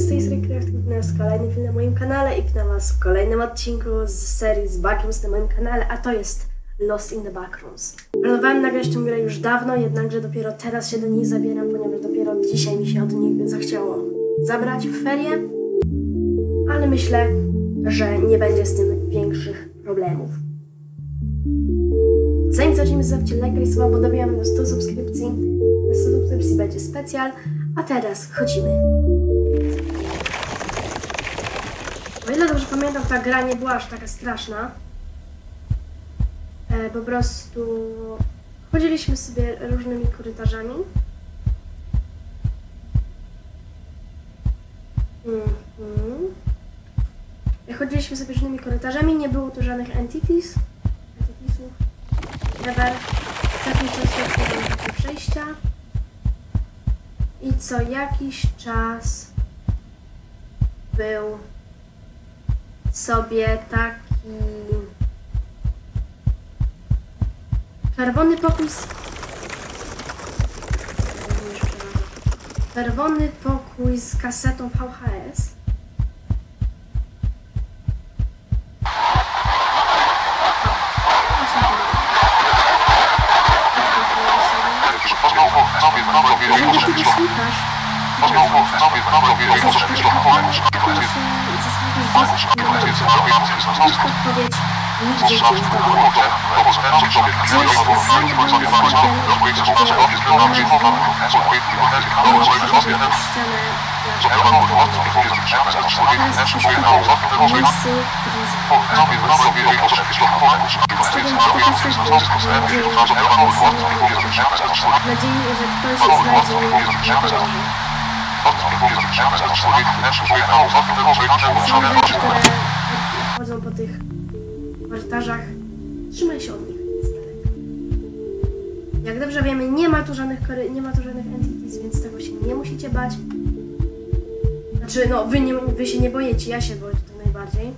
z tej serii Craftywne, kolejny film na moim kanale i witam was w kolejnym odcinku z serii z Backrooms na moim kanale, a to jest Lost in the Backrooms. Planowałem nagrać tę grę już dawno, jednakże dopiero teraz się do niej zabieram, ponieważ dopiero dzisiaj mi się od niej zachciało zabrać w ferie, ale myślę, że nie będzie z tym większych problemów. Zanim zaczniemy, zostawcie lajka i suba, bo dobijamy do 100 subskrypcji. Na 100 subskrypcji będzie specjal, a teraz chodzimy. O ile dobrze pamiętam, ta gra nie była aż taka straszna. E, po prostu chodziliśmy sobie różnymi korytarzami. Mhm. Chodziliśmy sobie różnymi korytarzami, nie było tu żadnych entities. Entitiesów. Never. Często otwieramy takie przejścia. I co jakiś czas był sobie taki czerwony pokój z... Czerwony pokój z kasetą VHS. Dlaczego ty go słuchasz? Odpowiedź nigdzie nie jest dobra. Mam nadzieję, że ktoś znajdzie mnie chodzą po tych korytarzach, trzymaj się od nich. Jak dobrze wiemy, nie ma tu żadnych, nie ma tu żadnych entities, więc tego się nie musicie bać. Znaczy, no, wy, nie, wy się nie boicie, ja się boję tutaj najbardziej.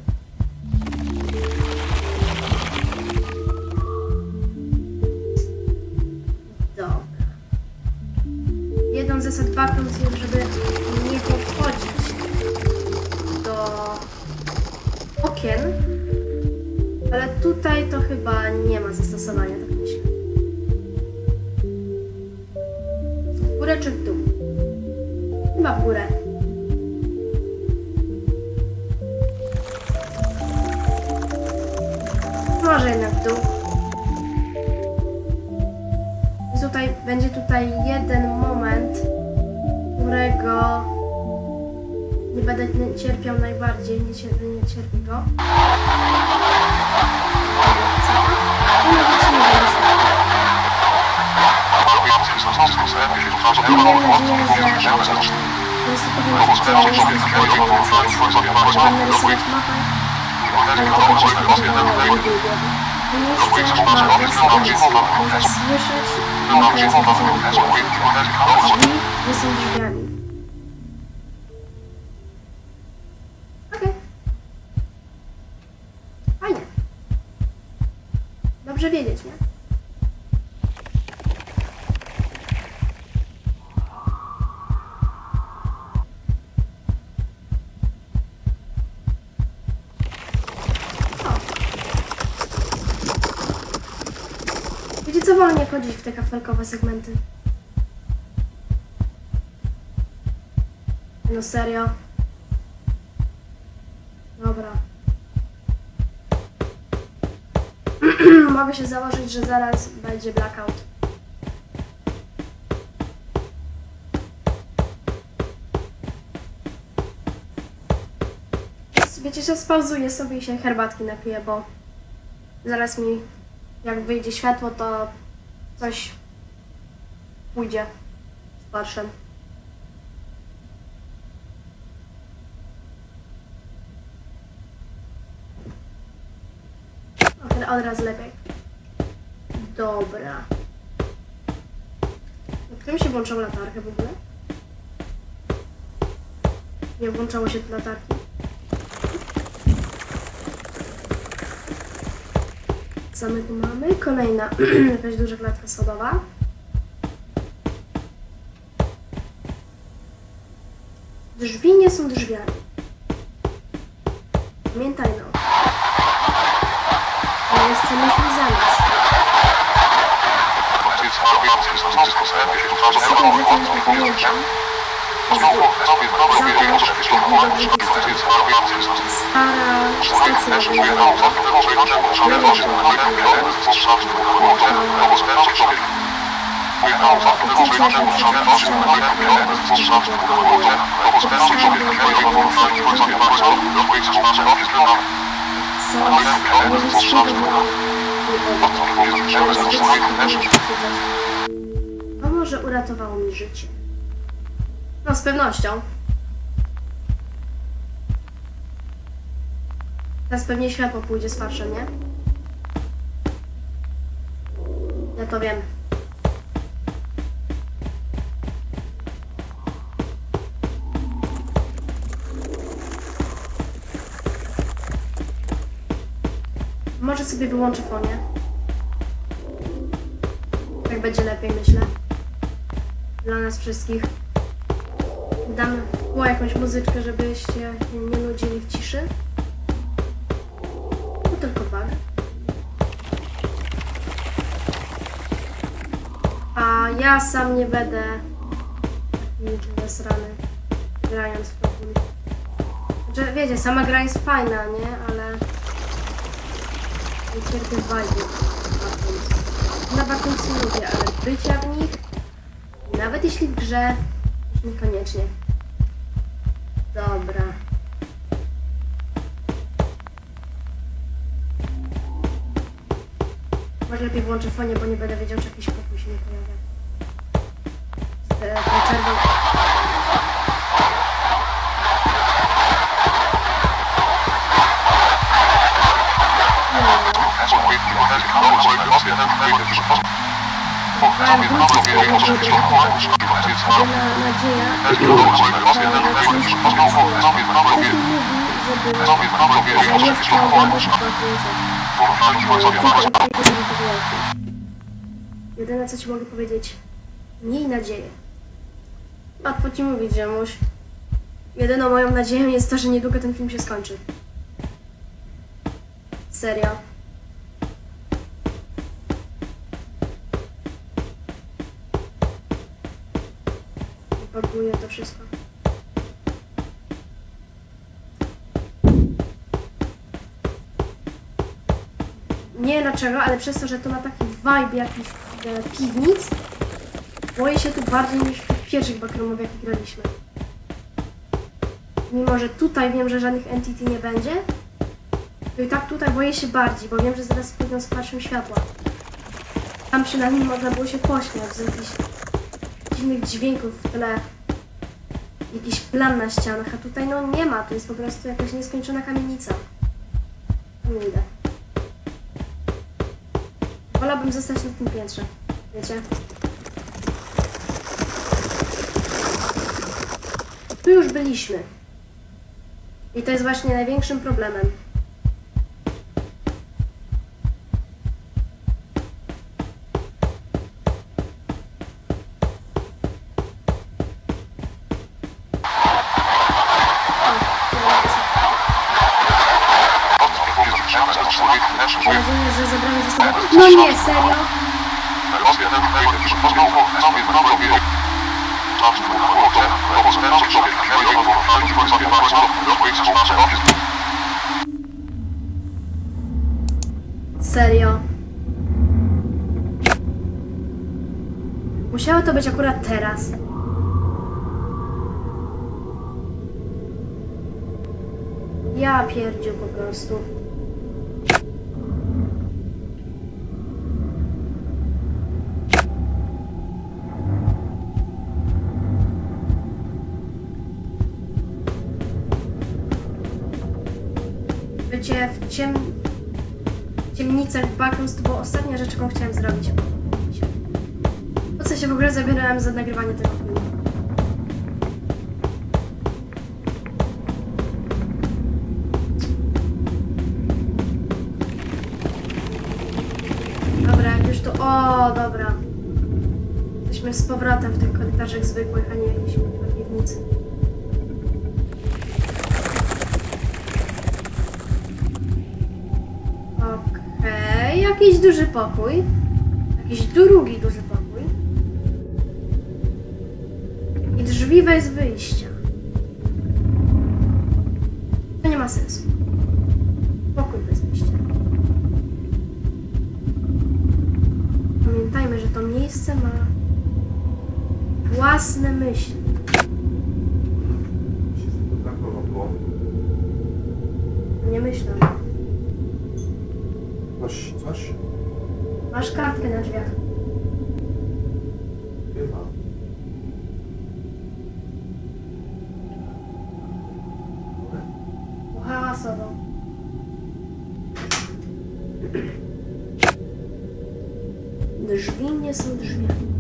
Z zasad Backrooms jest, żeby nie podchodzić do okien, ale tutaj to chyba nie ma zastosowania, tak myślę. W górę czy w dół? Chyba w górę. Może jednak w dół. Tutaj, będzie tutaj jeden będę cierpiał najbardziej, nie, cier nie cierpię go. I nawet się nie Dobrze wiedzieć, nie? Co wolniej chodzić w te kafelkowe segmenty? No serio? Mogę się założyć, że zaraz będzie blackout. Wiecie co, spauzuję sobie i się herbatki napiję, bo zaraz mi, jak wyjdzie światło, to coś pójdzie z parszem. Od razu lepiej. Dobra. Którym się włączał latarkę w ogóle? Nie włączało się latarki. Co my tu mamy? Kolejna jakaś duża klatka sodowa. Drzwi nie są drzwiami. Pamiętaj no. Sobie rzeczy To może uratowało mi życie. No, z pewnością. Teraz pewnie światło pójdzie z farszem, nie? Ja to wiem. Sobie wyłączę fonię. Tak będzie lepiej, myślę. Dla nas wszystkich. Dam w kół jakąś muzyczkę, żebyście nie nudzili w ciszy. To tylko bug. A ja sam nie będę taki zasrany grając w to. Znaczy, wiecie, sama gra jest fajna, nie? Ale cierpię vibe Na Batumsy lubię, ale bycia w nich, nawet jeśli w grze, niekoniecznie. Dobra. Może lepiej włączę fonię, bo nie będę wiedział, czy jakiś pokój się nie pojawia. E, Ten czerwony... Jedyne co ci mogę powiedzieć, miej nadzieję. Łatwo ci mówić, ziomuś. Jedyną moją nadzieją jest to, że niedługo ten film się skończy. Serio. Baguje to wszystko. Nie wiem dlaczego, ale przez to, że to ma taki vibe jakiś e, piwnic, boję się tu bardziej niż w pierwszych backroomowych, jakich graliśmy. Mimo, że tutaj wiem, że żadnych entity nie będzie, to i tak tutaj boję się bardziej, bo wiem, że zaraz pójdą z pierwszym światła. Tam przynajmniej można było się pośmiać z jakichś dziwnych dźwięków w tle. Jakiś plan na ścianach, a tutaj no nie ma, to jest po prostu jakaś nieskończona kamienica. Nie idę. Wolałbym zostać na tym piętrze, wiecie? Tu już byliśmy. I to jest właśnie największym problemem. Serio? Musiało to być akurat teraz. Ja pierdziu po prostu. Ciem... ciemnicach Backrooms to była ostatnia rzecz, jaką chciałem zrobić. Po co się w ogóle zabierałem za nagrywanie tego filmu? Dobra, jak już to... O, dobra. Jesteśmy z powrotem w tych korytarzach zwykłych, a nie jakiejś piwnicy. Jakiś duży pokój. Jakiś drugi duży pokój. I drzwi bez wyjścia. To nie ma sensu. Pokój bez wyjścia. Pamiętajmy, że to miejsce ma własne myśli. Myślisz, że to tak ono było? Nie myślę. Coś, coś? Masz kartkę na drzwiach. Chyba. Hałasowo. Drzwi nie są drzwiami.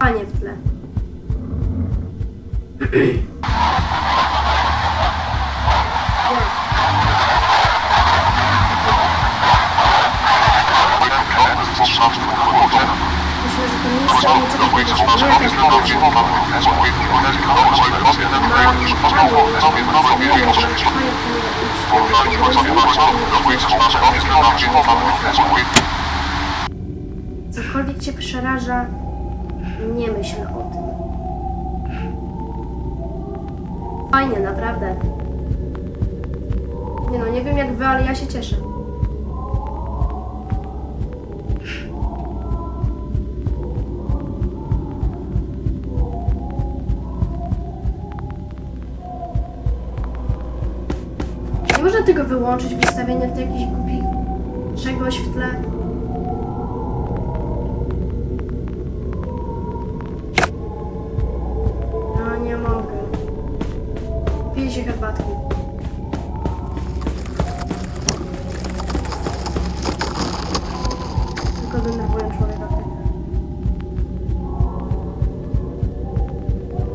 Sapanie w tle. Cokolwiek cię przeraża, nie myśl o tym. Fajnie, naprawdę. Nie no, nie wiem jak wy, ale ja się cieszę. Nie można tego wyłączyć w ustawieniach do jakichś głupich czegoś w tle. Piję się herbatki. Tylko denerwuję człowieka w grze.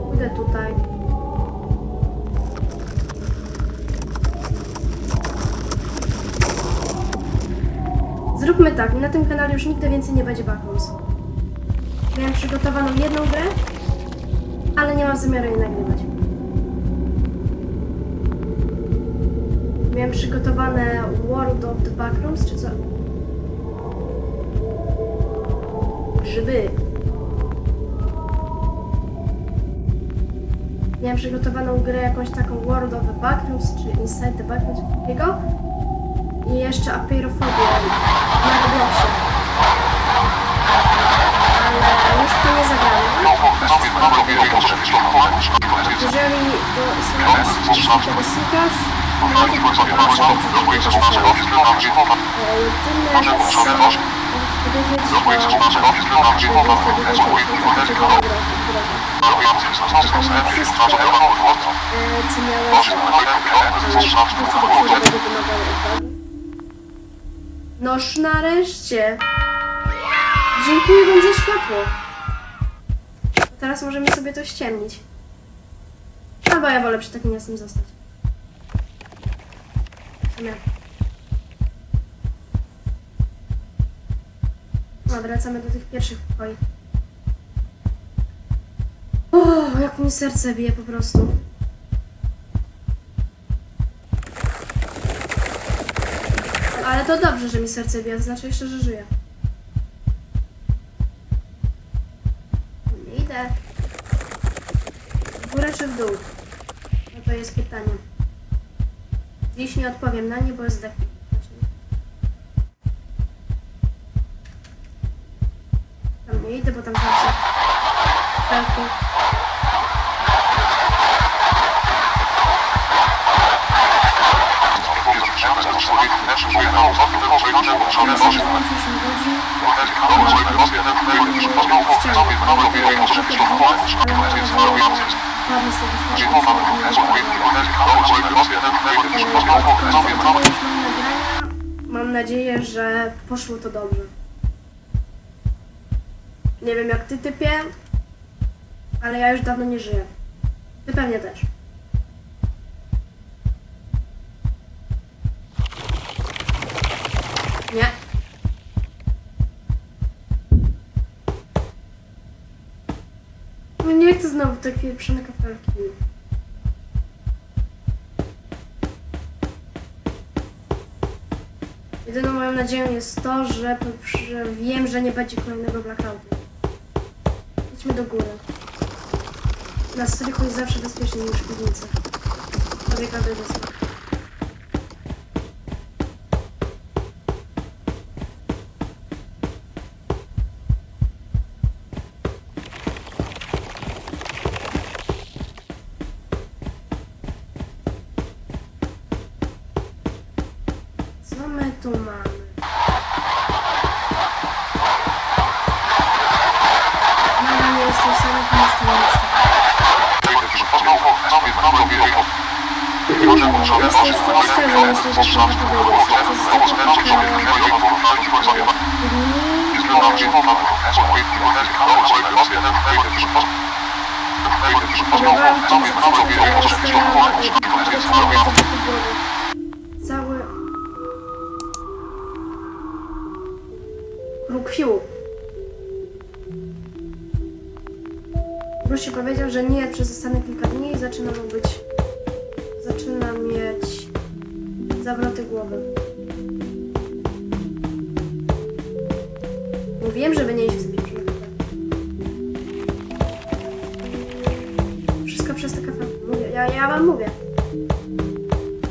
Pójdę tutaj. Zróbmy tak, na tym kanale już nigdy więcej nie będzie Backrooms. Miałem przygotowaną jedną grę, ale nie mam zamiaru jej nagrywać. Przygotowane World of the Backrooms, czy co? Grzyby. Miałem przygotowaną grę jakąś taką World of the Backrooms, czy Inside the Backrooms, takiego. I jeszcze Apeirofobię na Robloxie. Ale już to nie zagrałem. Jeżeli do słuchasz, tego słuchasz, no to poproszę, e, jedyne co możesz powiedzieć, to będzie wszystko, e, co miałeś, ale po co do przodu będzie wymagało uwagi. Noż nareszcie! Dziękuję wam za światło. Teraz możemy sobie to ściemnić. Albo ja wolę przy takim jasnym zostać. Sumie. No, wracamy do tych pierwszych pokoi. O, jak mi serce bije po prostu. Ale to dobrze, że mi serce bije, znaczy jeszcze, że żyję. Nie idę. W górę czy w dół? No to jest pytanie. Dziś nie odpowiem na nie, bo zdechnę. Tam nie idę, bo tam zawsze felki. Ładnie sobie Mam nadzieję, że poszło to dobrze. Nie wiem jak ty typie, ale ja już dawno nie żyję. Ty pewnie też. Te pieprzone kafelki. Jedyną moją nadzieją jest to, że, że wiem, że nie będzie kolejnego blackoutu. Idźmy do góry. Na strychu jest zawsze bezpieczniej niż w piwnicy. Prawie każdej Co my tu mamy? Nadal nie jestem stanie pomóc temu miejscu. Jestem szczerze, myślę, że to naprawdę jest. Przez ostatnie kilka dni próbowałam to Cały... Lukwiu. Bruce powiedział, że nie przez ostatnie kilka dni i zaczyna mu być... Zaczyna mieć... zawroty głowy. Mówiłem, żeby nie iść w zbieg. Wszystko przez te kafelki. Ja, ja wam mówię.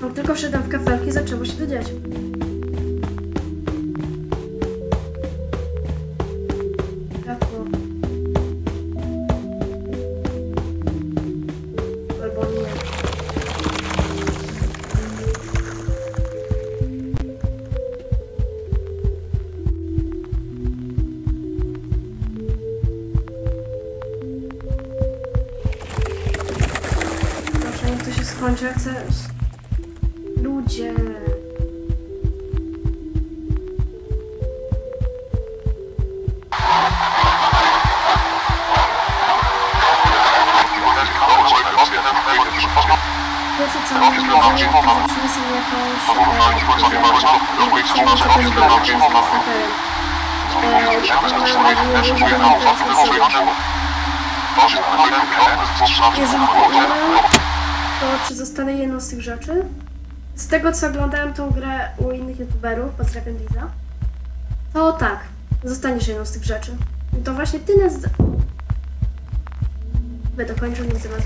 Jak tylko wszedłem w kafelki, zaczęło się to dziać. Niech to się skończy. Ja chcę... Ludzie. Wiecie co, mam nadzieję, że przyniosą jakąś... e, chciałam tego nie było, to jest saperem. Jeżeli to czy zostanę jedną z tych rzeczy? Z tego co oglądałem tą grę u innych youtuberów, pozdrawiam Liza, to tak, zostaniesz jedną z tych rzeczy. I to właśnie ty nas... Będę kończył, nie chcę was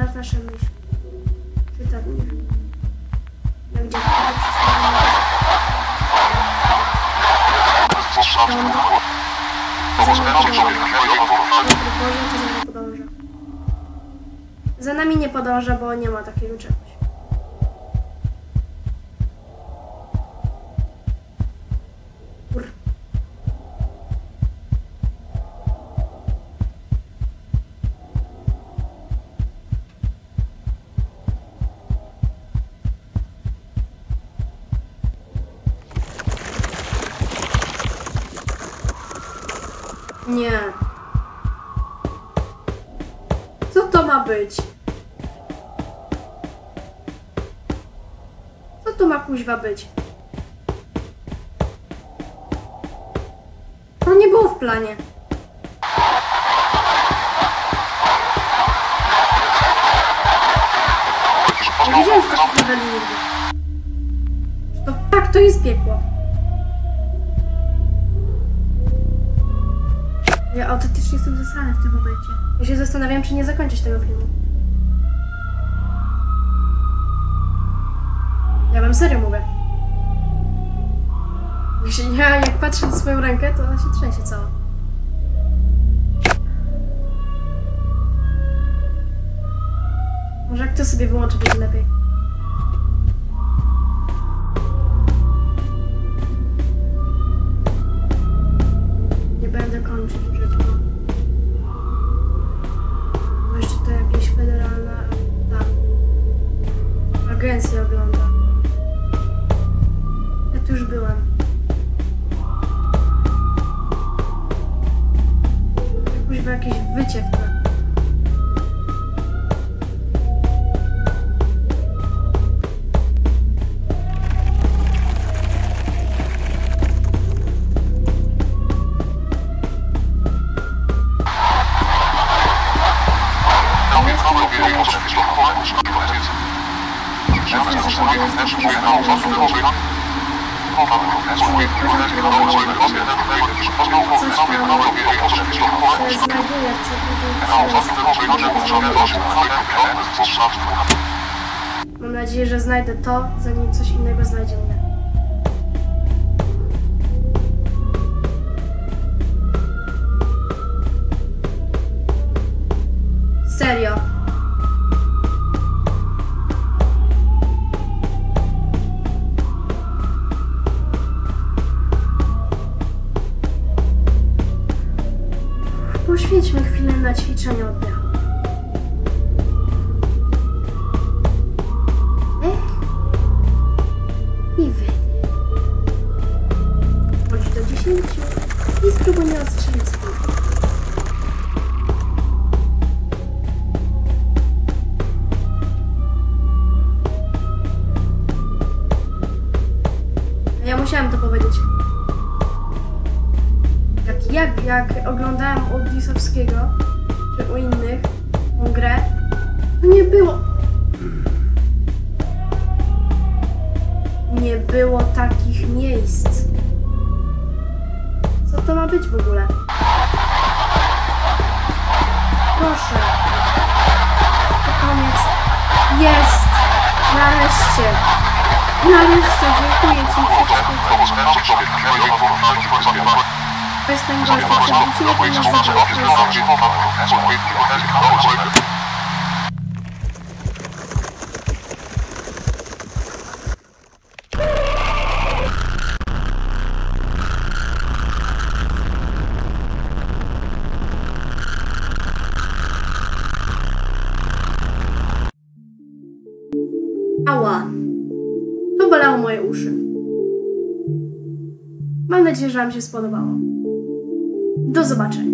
miejsce zna nasze myśli. Czyta w nich. Jak podąża. Za nami nie podąża, bo nie ma takiego czegoś. Kur... Nie. Co to ma być? Co to ma kuźwa być? To nie było w planie. Nie wiedziałem, że to nie będzie nigdy. Że To tak, to jest piekło. Ja autentycznie jestem zasrana w tym momencie. Ja się zastanawiam, czy nie zakończyć tego filmu. Ja wam serio mówię. Jeśli ja jak patrzę na swoją rękę, to ona się trzęsie cała. Może jak to sobie wyłączę, będzie lepiej. Nie będę kończyć telewizję ogląda. Ja tu już byłam. Kuźwa jakieś wycie w tle. Mam nadzieję, że znajdę to, zanim coś innego znajdzie mnie. Serio. Jak, oglądałem u Disowskiego, czy u innych tą grę, to nie było. Nie było takich miejsc. Co to ma być w ogóle? Proszę. To koniec. Jest! Nareszcie! Nareszcie, dziękuję Ci. To jest ten gość, który wrócił do nas zabrał. Ała. To bolało moje uszy. Mam nadzieję, że Wam się spodobało. Do zobaczenia.